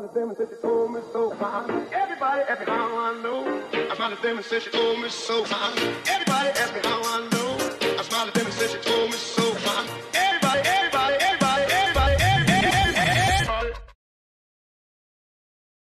About a them and said she told me so. Everybody everybody, how I know. I a at and said she told me so. Everybody